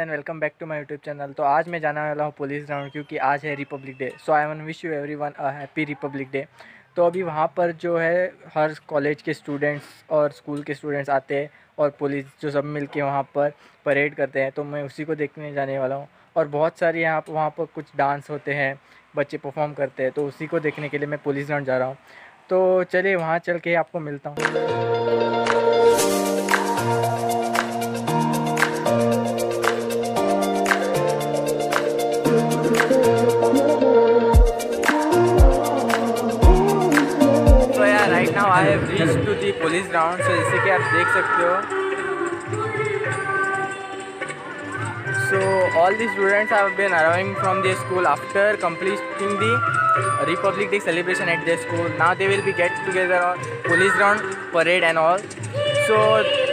And welcome back to my YouTube channel तो आज मैं जाने वाला हूँ पुलिस ग्राउंड क्योंकि आज है Republic Day so I want wish you everyone a happy Republic Day तो अभी वहाँ पर जो है, हर कॉलेज के स्टूडेंट्स और स्कूल के स्टूडेंट्स आते हैं और पुलिस जो सब मिल के वहाँ पर परेड करते हैं। तो मैं उसी को देखने जाने वाला हूँ। और बहुत सारे यहाँ पर, वहाँ पर कुछ डांस होते हैं, बच्चे परफॉर्म करते हैं। तो उसी को देखने के लिए मैं पुलिस ग्राउंड जा रहा हूँ। तो चलिए वहाँ चल के आपको मिलता हूँ। Right now I have reach to the police ground so जैसे कि आप देख सकते हो। So all the students have been arriving from their school after completing the Republic Day celebration at their school now they will be get together on police ground parade and all so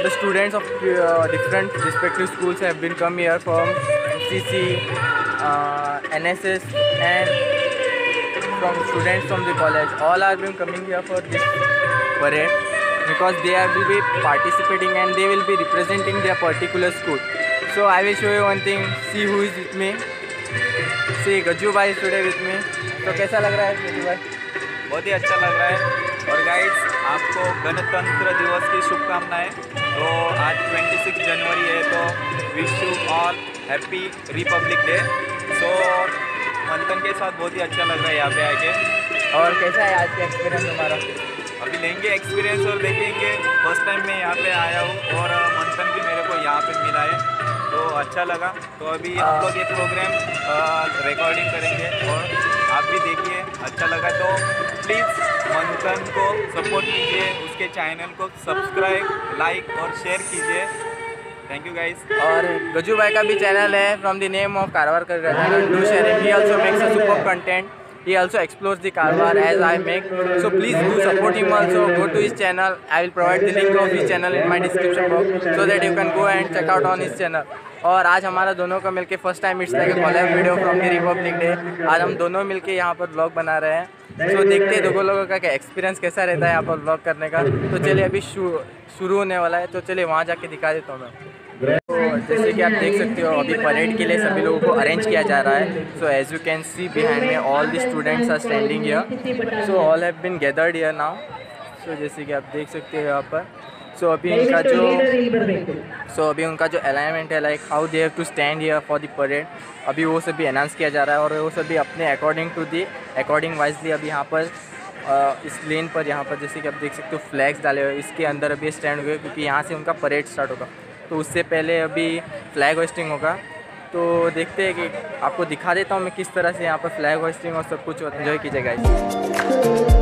the students of different respective schools have been come here from C C N S S and from students from the college all are been coming here for this parade because they are will be participating and they will be representing their particular school so i will show you one thing see who is with me see Gajju भाई is today with me तो कैसा लग रहा है गज्जू भाई बहुत ही अच्छा लग रहा है और गाइस आपको गणतंत्र दिवस की शुभकामनाएँ तो आज 26 जनवरी है तो wish you all happy Republic Day so Manthan के साथ बहुत ही अच्छा लग रहा है यहाँ पे आके। और कैसा है आज का एक्सपीरियंस हमारा अभी लेंगे एक्सपीरियंस और देखेंगे। फ़र्स्ट टाइम मैं यहाँ पे आया हूँ और मंथन भी मेरे को यहाँ पे मिला है। तो अच्छा लगा। तो अभी हम लोग ये प्रोग्राम रिकॉर्डिंग करेंगे और आप भी देखिए अच्छा लगा। तो प्लीज़ मंथन को सपोर्ट कीजिए उसके चैनल को सब्सक्राइब लाइक और शेयर कीजिए। थैंक यू गाइस और गजू भाई का भी चैनल है from the name of Karwar कर do share he also makes a super content he also explores the Karwar as I make so please do support him also go to his channel I will provide the link of his channel in my description box so that you can go and check out on his channel और आज हमारा दोनों का मिलके first time it's like collab video from the Republic Day आज हम दोनों मिलके यहाँ पर ब्लॉग बना रहे हैं सो देखते हैं दोनों लोगों का क्या एक्सपीरियंस कैसा रहता है यहाँ पर ब्लॉग करने का तो चलिए अभी शुरू होने वाला है तो चलिए वहाँ जाके दिखा देता हूँ मैं तो जैसे कि आप देख सकते हो अभी परेड के लिए सभी लोगों को अरेंज किया जा रहा है। So as you can see behind में all the students are standing here so all have been gathered here now so जैसे कि आप देख सकते हो यहाँ पर। सो so, अभी उनका जो सो so, अभी उनका जो अलाइनमेंट है like how they have to stand here for the parade अभी वो सभी अनाउंस किया जा रहा है और वो सभी अपने according to the according wisely अभी यहाँ पर इस लेन पर यहाँ पर जैसे कि आप देख सकते हो फ्लैग्स डाले हुए इसके अंदर अभी स्टैंड हुए क्योंकि यहाँ से उनका परेड स्टार्ट होगा। तो उससे पहले अभी फ्लैग होस्टिंग होगा। तो देखते हैं कि आपको दिखा देता हूँ मैं किस तरह से यहाँ पर फ्लैग होस्टिंग और सब कुछ इन्जॉय की कीजिएगा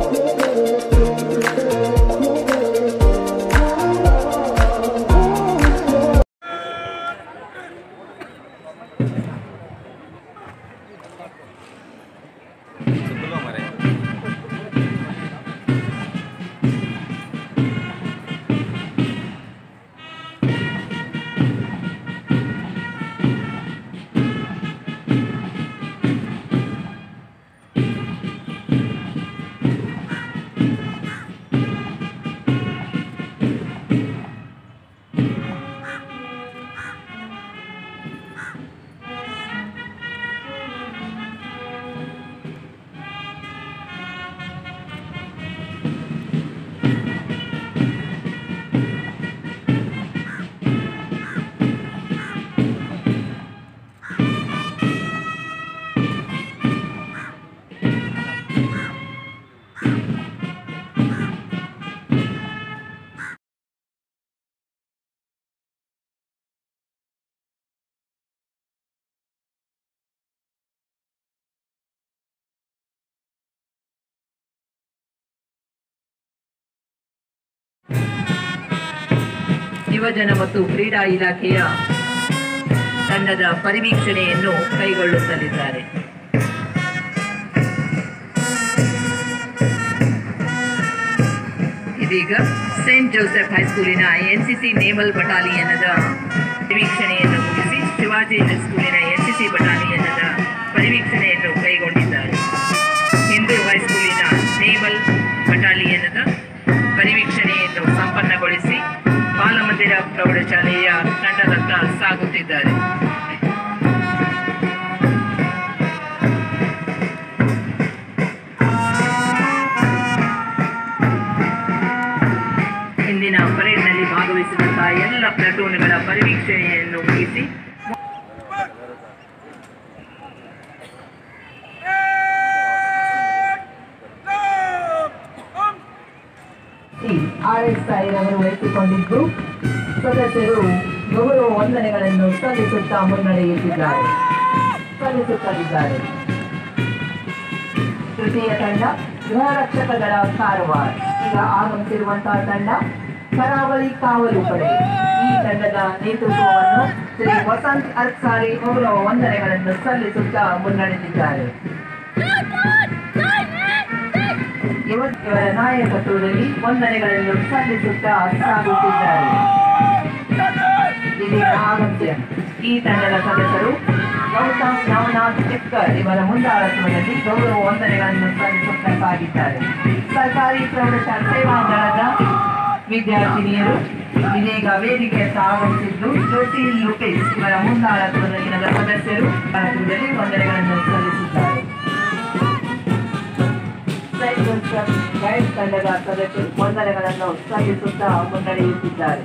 ಯುವಜನ ಮತ್ತು ಕ್ರೀಡಾ ಇಲಾಖೆಯ ತಂಡದ ಪರಿವೀಕ್ಷಣೆಯನ್ನು ಕೈಗೊಳ್ಳುತ್ತಲಿದ್ದಾರೆ. ಇದೀಗ ಸೇಂಟ್ ಜೋಸೆಫ್ ಹೈಸ್ಕೂಲಿನ ಎನ್ಸಿಸಿ ನೇಮಲ್ ಬಟಾಲಿಯನ್ನದ ಪರಿವೀಕ್ಷಣೆಯನ್ನು ಮುಗಿಸಿ ಶಿವಾಜಿ ಹೈಸ್ಕೂಲಿನ ಎನ್ಸಿಸಿ ಬಟಾಲಿಯನ್ನದ ಪ್ರೌಢಶಾಲೆಯ ತಂಡದತ್ತ ಸಾಗುತ್ತಿದ್ದಾರೆ. ಇಂದಿನ ಪರೇಡ್ನಲ್ಲಿ ಭಾಗವಹಿಸಿದಂತಹ ಎಲ್ಲ ಪ್ಲಟೂನ್ಗಳ ಪರಿವೀಕ್ಷಣೆಯನ್ನು ಮುಗಿಸಿ. ಆರ್ ಎಸ್ ಐ ಅವರು ವಹಿಸಿಕೊಂಡಿದ್ದು ಸದಸ್ಯರು ಗೌರವ ವಂದನೆಗಳನ್ನು ಸಲ್ಲಿಸುತ್ತಾ ಮುನ್ನಡೆಯುತ್ತಿದ್ದಾರೆ. ಸಲ್ಲಿಸುತ್ತಲಿದ್ದಾರೆ ತೃತೀಯ ತಂಡ ಗೃಹ ರಕ್ಷಕಗಳ ಕಾರವಾರ. ಈಗ ಆಗಮಿಸಿರುವಂತಹ ತಂಡ, ಕರಾವಳಿ ಕಾವಲು ಪಡೆ. ಈ ತಂಡದ ನೇತೃತ್ವವನ್ನು ಶ್ರೀ ವಸಂತ್ ಅರ್ಸಾರಿ ಗೌರವ ವಂದನೆಗಳನ್ನು ಸಲ್ಲಿಸುತ್ತಾ ಮುನ್ನಡೆದಿದ್ದಾರೆ. ಇವ- ಇವರ ನಾಯಕತ್ವದಲ್ಲಿ ವಂದನೆಗಳನ್ನು ಸಲ್ಲಿಸುತ್ತಾ ಸಾಗುತ್ತಿದ್ದಾರೆ. ಆಗತ್ಯ ಈ ತಂಡದ ಸದಸ್ಯರು ಗೌತಮ್ ನವನಾಥ್ ಚಿಕ್ಕರ್ ಇವರ ಮುಂದಾಳತ್ವದಲ್ಲಿ ಗೌರವ ವಂದನೆಗಳನ್ನು ಸಲ್ಲಿಸುತ್ತಾ ಸಾಗಿದ್ದಾರೆ ಸರ್ಕಾರಿ ಪ್ರೌಢಶಾಲಾ ಸೇವಾ ದಳದ ವಿದ್ಯಾರ್ಥಿನಿಯರು ಇದೀಗ ವೇದಿಕೆ ಆಗಮಿಸಿದ್ದು ಜ್ಯೋತಿ ಲುಪೇಶ್ ಇವರ ಮುಂದಾಳತ್ವದಲ್ಲಿನ ಸದಸ್ಯರು ಭಾರತದಲ್ಲಿ ವಂದನೆಗಳನ್ನು ಸಲ್ಲಿಸಿದ್ದಾರೆ. ತಂಡದ ಸದಸ್ಯರು ವಂದನೆಗಳನ್ನು ಸಲ್ಲಿಸುತ್ತಾ ಮುನ್ನಡೆಯುತ್ತಿದ್ದಾರೆ.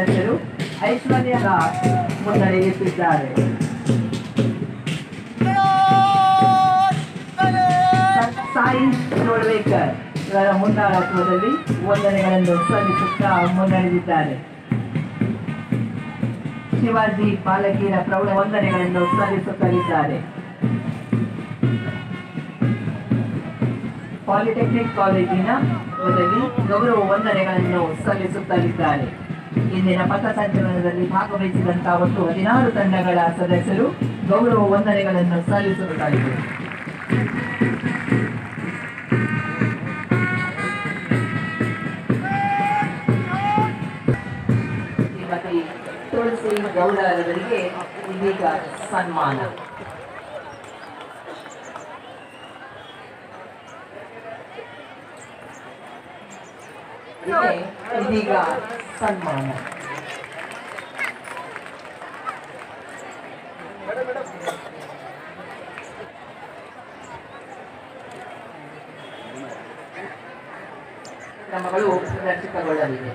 ಸದಸ್ಯರು ಐಶ್ವರ್ಯ ರಾಜ್ ಮುನ್ನಡೆಯುತ್ತಿದ್ದಾರೆ ಸಾಯಿ ಚೋಳ್ವೇಕರ್ ಇವರ ಮುಂದಾಳತ್ವದಲ್ಲಿ ವಂದನೆಗಳನ್ನು ಸಲ್ಲಿಸುತ್ತಾ ಮುನ್ನಡೆದಿದ್ದಾರೆ. ಶಿವಾಜಿ ಬಾಲಕಿಯರ ಪ್ರೌಢ ವಂದನೆಗಳನ್ನು ಸಲ್ಲಿಸುತ್ತಲಿದ್ದಾರೆ. ಪಾಲಿಟೆಕ್ನಿಕ್ ಕಾಲೇಜಿನ ಗೌರವ ವಂದನೆಗಳನ್ನು ಸಲ್ಲಿಸುತ್ತಲಿದ್ದಾರೆ. ಇಂದಿನ ಪಥಸಂಚಲನದಲ್ಲಿ ಭಾಗವಹಿಸಿದಂತಹ ಒಟ್ಟು ಹದಿನಾರು ತಂಡಗಳ ಸದಸ್ಯರು ಗೌರವ ವಂದನೆಗಳನ್ನು ಸಲ್ಲಿಸಬೇಕಾಗಿದೆ. ಶ್ರೀಮತಿ ತುಳಸಿ ಗೌಡ ಇದೀಗ ಸನ್ಮಾನ. ಇದೆ, ಇದೀಗ ಸನ್ಮಾನ ಕ್ರಮಗಳು ಪ್ರದರ್ಶಿತಗೊಳ್ಳಲಿವೆ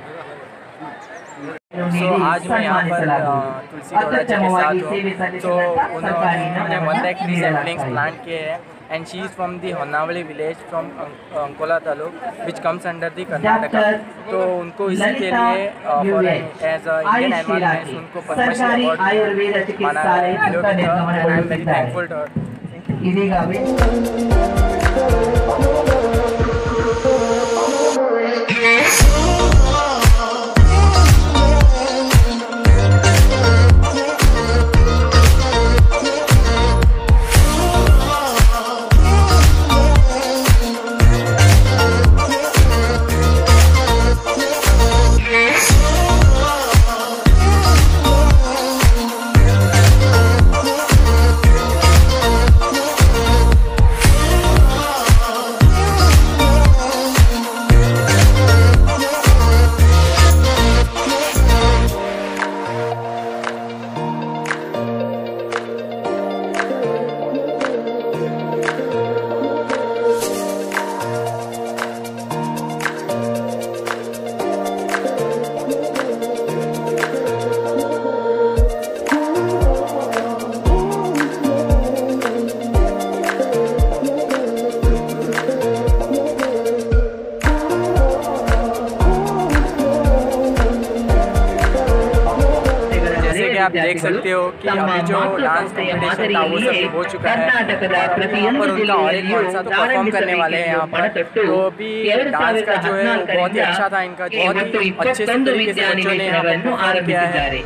So, आज मैं यहाँ पर अ, तुलसी गौड़ा जी के साथ हूँ तो उन्होंने उन्होंने one lakh tree saplings plant किए हैं and she is from the Honavali village from Ankola Taluk which comes under the Karnataka. तो उनको इसी के लिए एज अ इंडियन एडवांस उनको पद्मश्री अवार्ड माना गया and I am very thankful to her देख सकते हो कि अभी जो डांस कॉम्पिटिशन था वो सभी हो चुका है। और उनका और एक कौन सा परफॉर्म करने वाले हैं यहाँ पर। तो अभी डांस का जो है बहुत ही अच्छा था इनका बहुत ही अच्छे से तरीके से बच्चों ने यहाँ पर किया है।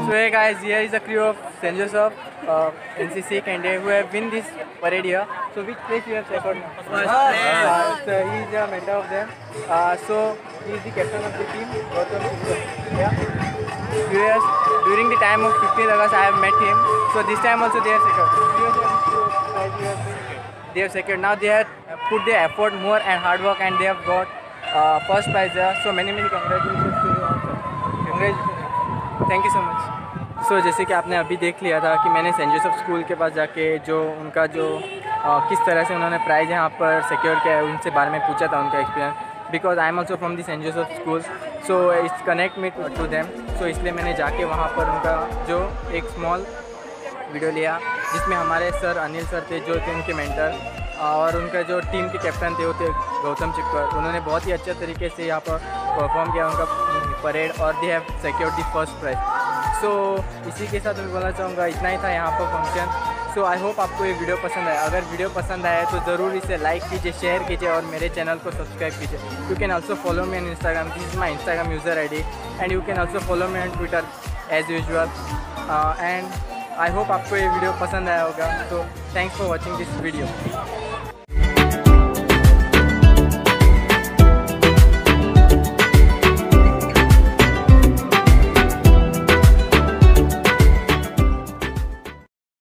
So hey guys, here is the crew of St. Joseph uh, NCC candidate who have been this parade here. So which place you have secured now? First uh, so he is the mentor of them. Uh, so he is the captain of the team. Gautam yeah. Yes, during the time of 15 August I have met him. So this time also they have secured. They have secured. Now they have put their effort more and hard work and they have got uh, first prize there. So many many congratulations to you. Congratulations. Thank you so much so जैसे कि आपने अभी देख लिया था कि मैंने saint Joseph school के पास जाके जो उनका जो आ, किस तरह से उन्होंने प्राइज़ यहाँ पर सिक्योर किया है उनसे बारे में पूछा था उनका experience because I am also from the Saint Joseph school so it's connect me to them so इसलिए मैंने जाके वहाँ पर उनका जो एक स्मॉल वीडियो लिया जिसमें हमारे सर अनिल सर थे जो थे उनके मेंटर और उनका जो टीम के कैप्टन थे वो थे गौतम चिक्कर उन्होंने बहुत ही अच्छे तरीके से यहाँ पर परफॉर्म किया उनका परेड और they have secured the first prize so इसी के साथ मैं बोलना चाहूँगा, इतना ही था यहाँ पर फ़ंक्शन सो आई होप आपको ये वीडियो पसंद आया। अगर वीडियो पसंद आया तो ज़रूर इसे लाइक कीजिए शेयर कीजिए और मेरे चैनल को सब्सक्राइब कीजिए. You can also follow me on Instagram this is my Instagram user I D and you can also follow me on Twitter as usual and I hope आपको ये video पसंद आया होगा. तो thanks for watching this video